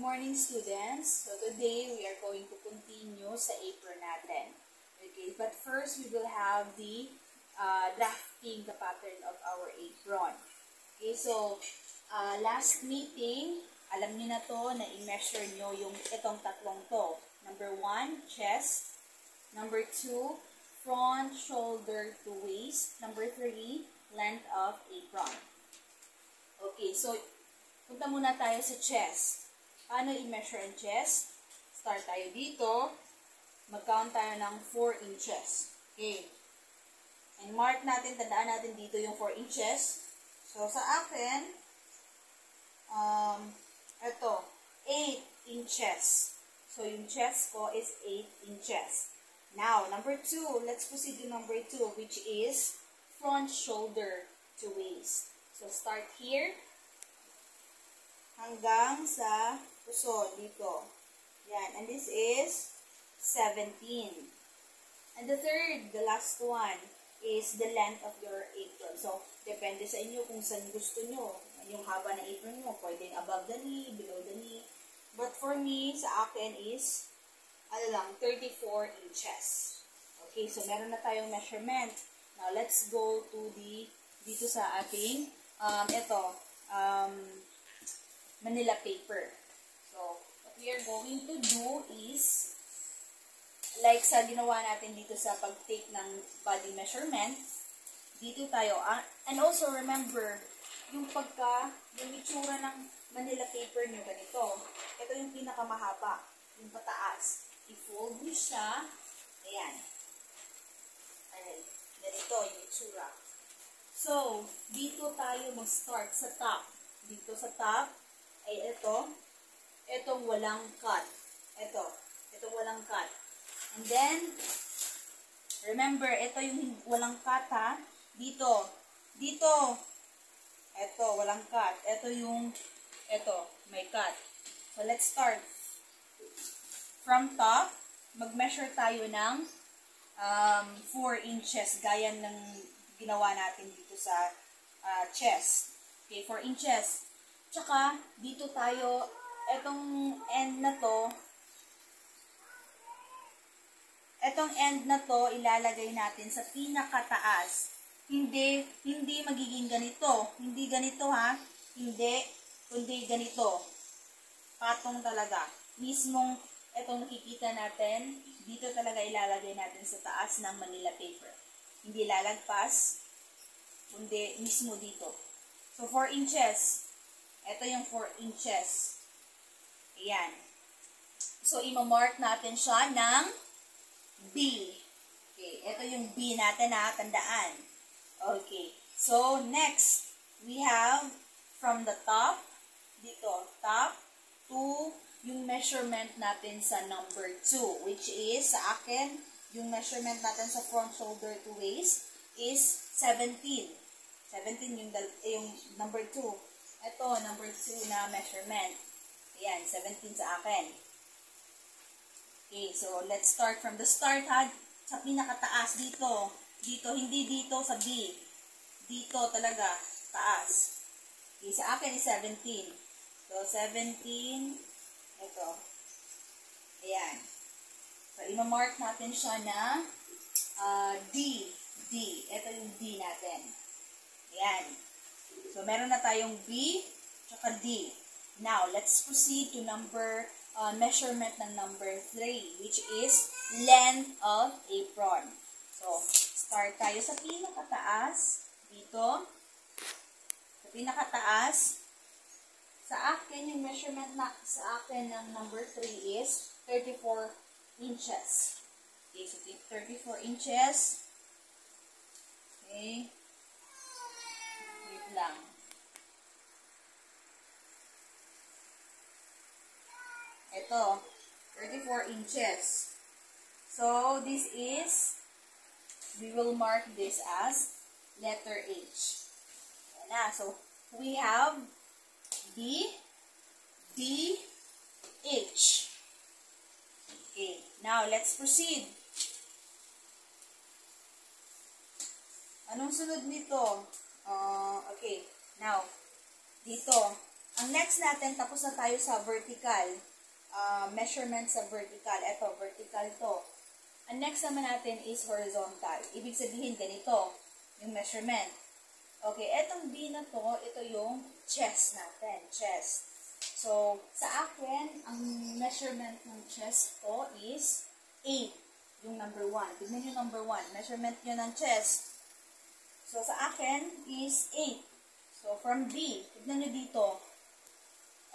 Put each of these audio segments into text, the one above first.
Morning, students. So today we are going to continue sa apron natin. Okay, but first we will have the uh, drafting the pattern of our apron. Okay, so uh, last meeting, alam niyo na to na i-measure niyo yung itong tatlong to. Number one, chest. Number two, front, shoulder to waist. Number three, length of apron. Okay, so punta muna tayo sa chest. Paano i-measure ang chest? Start tayo dito. Mag-count tayo ng 4 inches. Okay. And mark natin, tandaan natin dito yung 4 inches. So, sa akin, um, eto, 8 inches. So, yung chest ko is 8 inches. Now, number 2, let's proceed to number 2, which is front shoulder to waist. So, start here hanggang sa puso dito. Yan. And this is 17. And the third, the last one, is the length of your apron. So, depende sa inyo kung saan gusto nyo. Yung haba ng apron mo, pwedeng above the knee, below the knee. But for me, sa akin is, ano lang, 34 inches. Okay, so meron na tayong measurement. Now, let's go to the, dito sa ating, um, ito, um, Manila paper. So, what we are going to do is, like sa ginawa natin dito sa pag-take ng body measurement, dito tayo, ah, and also remember, yung pagka, yung itsura ng Manila paper nyo ganito, ito yung pinakamahaba, yung pataas. I-fold nyo siya, ayan. Ayan, ganito yung itsura. So, dito tayo mag-start sa top. Dito sa top, ay ito, itong walang cut. Ito, itong walang cut. And then, remember, ito yung walang cut ha. Dito, dito, ito, walang cut. Ito yung, ito, may cut. So, let's start. From top, mag-measure tayo ng um, 4 inches, gaya ng ginawa natin dito sa uh, chest. Okay, 4 inches. Tsaka, dito tayo, etong end na to, etong end na to, ilalagay natin sa pinakataas. Hindi, hindi magiging ganito. Hindi ganito ha. Hindi, kundi ganito. Patong talaga. Mismong, etong nakikita natin, dito talaga ilalagay natin sa taas ng Manila paper. Hindi lalagpas, kundi mismo dito. So, 4 inches. Ito yung 4 inches. Ayan. So, ima-mark natin siya ng B. Okay. Ito yung B natin na tandaan. Okay. So, next, we have from the top, dito, top, to yung measurement natin sa number 2, which is, sa akin, yung measurement natin sa front shoulder to waist is 17. 17 yung, yung number 2. Ito, number 2 na measurement. Ayan, 17 sa akin. Okay, so let's start from the start ha. Sa pinakataas dito. Dito, hindi dito sa B. Dito talaga, taas. Okay, sa akin is 17. So, 17. Ito. Ayan. So, ima-mark natin siya na uh, D. D. Ito yung D natin. Ayan. So, meron na tayong B, tsaka D. Now, let's proceed to number, uh, measurement ng number 3, which is length of apron. So, start tayo sa pinakataas, dito. Sa pinakataas, sa akin, yung measurement na sa akin ng number 3 is 34 inches. Okay, so 34 inches. Okay lang. Ito, 34 inches. So, this is, we will mark this as letter H. Ayan na. So, we have D, D, H. Okay. Now, let's proceed. Anong sunod nito? Uh, okay. Now, dito. Ang next natin, tapos na tayo sa vertical. Uh, measurement sa vertical. Ito, vertical to. Ang next naman natin is horizontal. Ibig sabihin, ganito yung measurement. Okay, etong B na to, ito yung chest natin. Chest. So, sa akin, ang measurement ng chest ko is 8. Yung number 1. Tignan nyo number 1. Measurement nyo ng chest. So, sa akin is 8. So, from B, tignan nyo dito.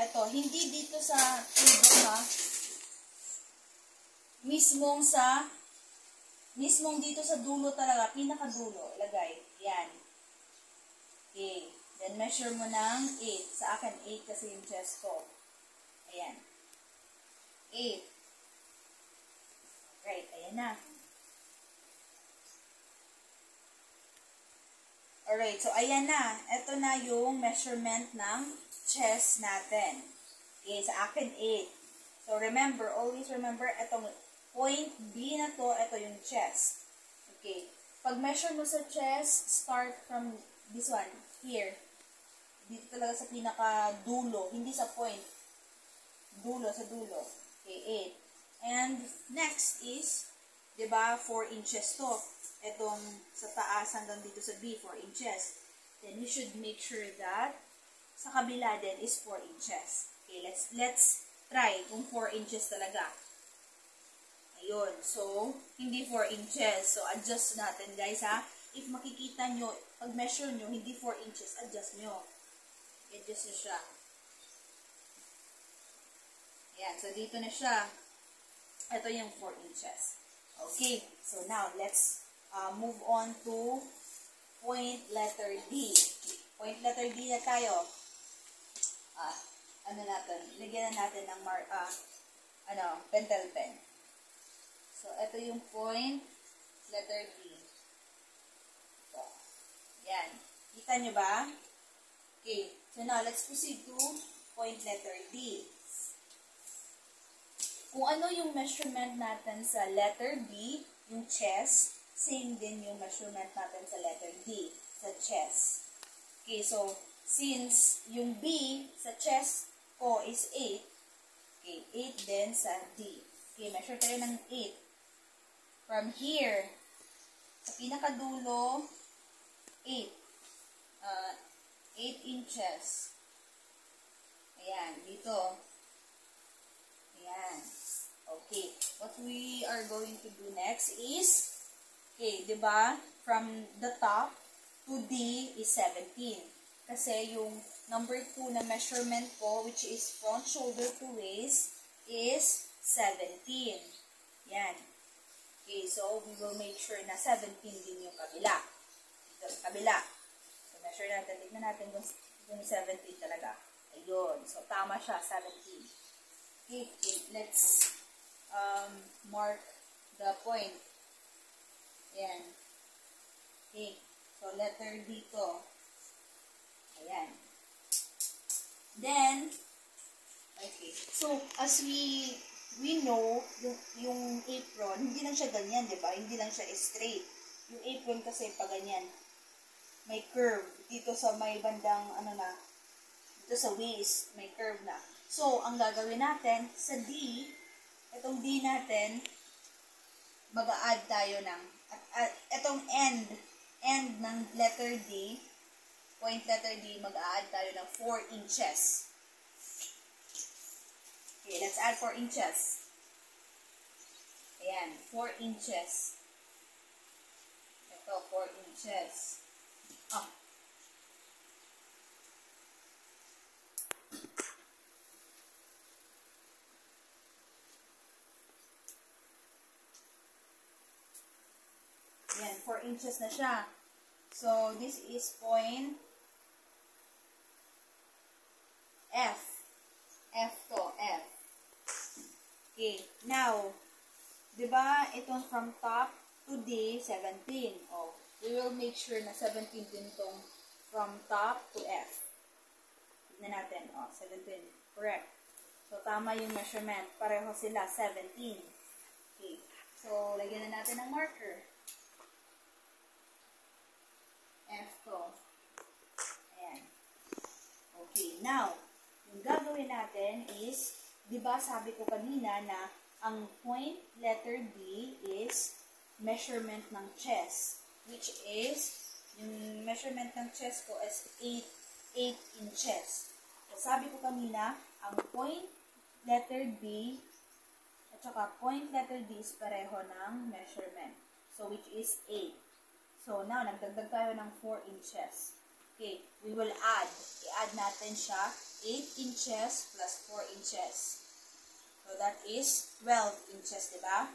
Ito, hindi dito sa table ha. Mismong sa, mismong dito sa dulo talaga, pinakadulo, ilagay. Yan. Okay. Then, measure mo ng 8. Sa akin, 8 kasi yung chest ko. Ayan. 8. Right, ayan na. Alright, so ayan na. Ito na yung measurement ng chest natin. Okay, sa akin 8. So remember, always remember, itong point B na to, ito yung chest. Okay. Pag measure mo sa chest, start from this one, here. Dito talaga sa pinaka dulo, hindi sa point. Dulo, sa dulo. Okay, 8. And next is, di ba, 4 inches to. Itong sa taas hanggang dito sa B, 4 inches. Then you should make sure that sa kabila din is 4 inches. Okay, let's let's try kung 4 inches talaga. Ayun. So, hindi 4 inches. So, adjust natin guys ha. If makikita nyo, pag measure nyo, hindi 4 inches, adjust nyo. Adjust nyo siya. Ayan. So, dito na siya. Ito yung 4 inches. Okay. So, now, let's uh, move on to point letter D. Point letter D na tayo. Ah, ano natin, lagyan na natin ng mar, ah, ano, pentel pen. So, ito yung point letter D. So, yan. Kita nyo ba? Okay. So, now, let's proceed to point letter D. Kung ano yung measurement natin sa letter D, yung chest, same din yung measurement natin sa letter D, sa chest. Okay, so, since yung B sa chest ko is 8, okay, 8 din sa D. Okay, measure tayo ng 8. From here, sa pinakadulo, 8. Uh, 8 inches. Ayan, dito. Ayan. Okay. What we are going to do next is, okay, di ba? From the top to D is 17. Kasi yung number 2 na measurement ko, which is front shoulder to waist, is 17. Yan. Okay, so we will make sure na 17 din yung kabila. Dito kabila. So, measure natin. Tignan natin kung, kung 17 talaga. Ayun. So, tama siya, 17. Okay, okay let's um, mark the point. Yan. Okay. So, letter dito. Ayan. Then, okay. So, as we we know, yung, yung apron, hindi lang siya ganyan, di ba? Hindi lang siya straight. Yung apron kasi pa ganyan. May curve. Dito sa may bandang, ano na, dito sa waist, may curve na. So, ang gagawin natin, sa D, itong D natin, mag-a-add tayo ng, at, at itong end, end ng letter D, point letter D, mag-a-add tayo ng 4 inches. Okay, let's add 4 inches. Ayan, 4 inches. Ito, 4 inches. Ah. Ayan, 4 inches na siya. So, this is point F. F to, F. Okay, now, di ba itong from top to D, 17. Oh, we will make sure na 17 din itong from top to F. Tignan natin, oh, 17. Correct. So, tama yung measurement. Pareho sila, 17. Okay. So, lagyan na natin ng marker. F. Ayan. Okay, now, Yung gagawin natin is, di ba sabi ko kanina na ang point letter D is measurement ng chest, which is, yung measurement ng chest ko is 8, 8 inches. So, sabi ko kanina, ang point letter D at saka point letter D is pareho ng measurement. So, which is 8. So, now, nagdagdag tayo ng 4 inches. Okay, we will add. I-add natin siya 8 inches plus 4 inches. So, that is 12 inches, di ba?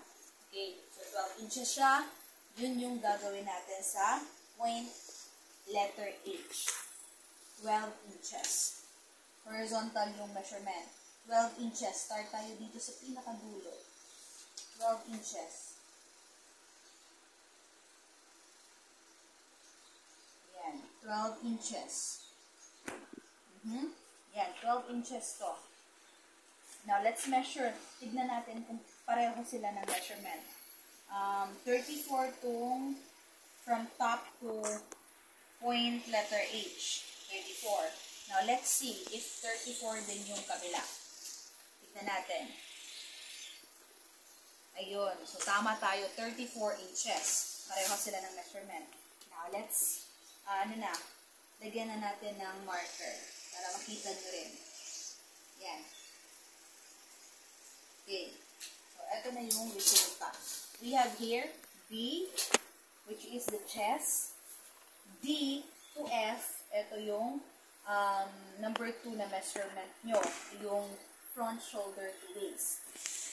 Okay, so 12 inches siya. Yun yung gagawin natin sa point letter H. 12 inches. Horizontal yung measurement. 12 inches. Start tayo dito sa pinakadulo. 12 inches. Yan. 12 inches. Mhm. Yan. 12 inches to. Now, let's measure. Tignan natin kung pareho sila ng measurement. Um, 34 tong from top to point letter H. 34. Now, let's see if 34 din yung kabila. Tignan natin. Ayun. So, tama tayo. 34 inches. Pareho sila ng measurement. Now, let's, ah, ano na, lagyan na natin ng marker para makita nyo rin. Yan. Okay. So, ito na yung resulta. We have here B, which is the chest. D to F, ito yung um, number 2 na measurement nyo. Yung front shoulder to waist.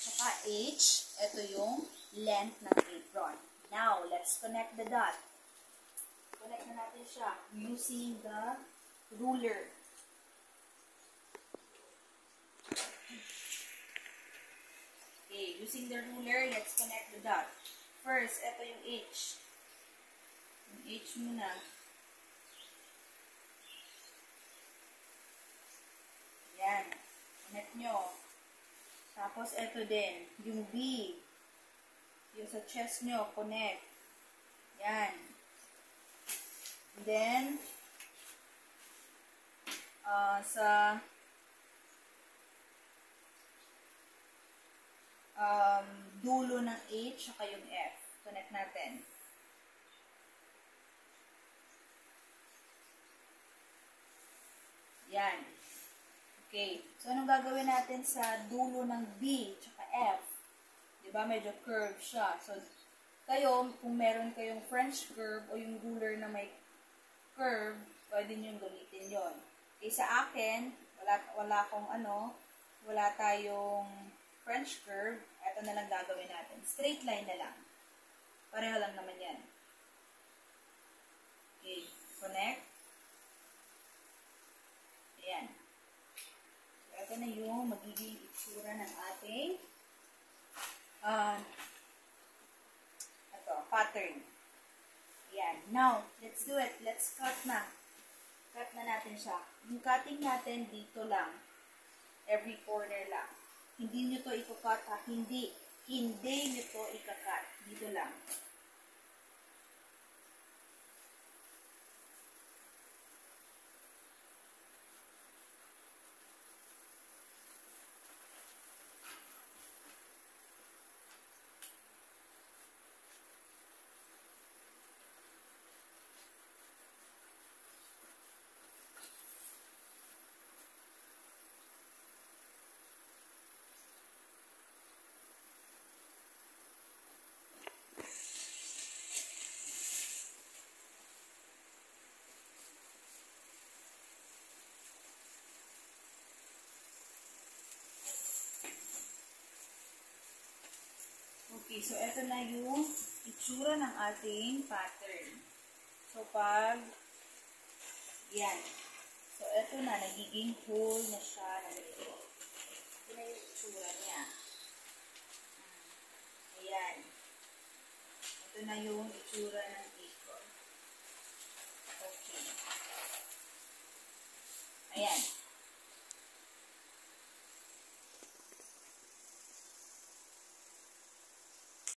Saka H, ito yung length ng apron. Now, let's connect the dot. Connect na natin siya using the ruler. Okay, using the ruler, let's connect the dot. First, ito yung H. Yung H muna. Yan. Connect nyo. Tapos, ito din. Yung B. Yung sa chest nyo, connect. Yan. Then, uh, sa um, dulo ng H saka yung F. Connect natin. Yan. Okay. So, anong gagawin natin sa dulo ng B tsaka F? Diba? Medyo curve siya. So, kayo, kung meron kayong French curve o yung ruler na may curve, pwede nyo gamitin yon. Okay, sa akin, wala, wala akong ano, wala tayong French curve, ito na lang gagawin natin. Straight line na lang. Pareho lang naman yan. Okay, connect. Ayan. Ito na yung magiging itsura ng ating uh, ito, pattern. Ayan. Now, let's do it. Let's cut na. Cut na natin siya. Yung cutting natin dito lang. Every corner lang. Hindi nyo to ikukat ha. Hindi. Hindi nyo to ikakat. Dito lang. Okay, so ito na yung itsura ng ating pattern. So, pag, yan. So, ito na, nagiging whole na siya. Ito na yung itsura niya. Ayan. Ito na yung itsura ng apron. Okay. Ayan.